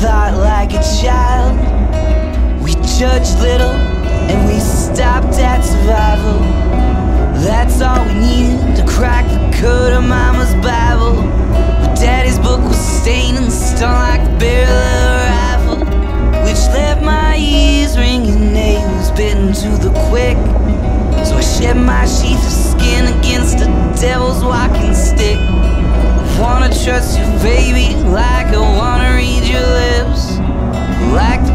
thought like a child. We judged little and we stopped at survival. That's all we needed to crack the code of Mama's Bible. But Daddy's book was stained and stung like the barrel of a rifle, which left my ears ringing nails bitten to the quick. So I shed my sheath of skin against the devil's walking stick. I wanna trust you, baby, like a black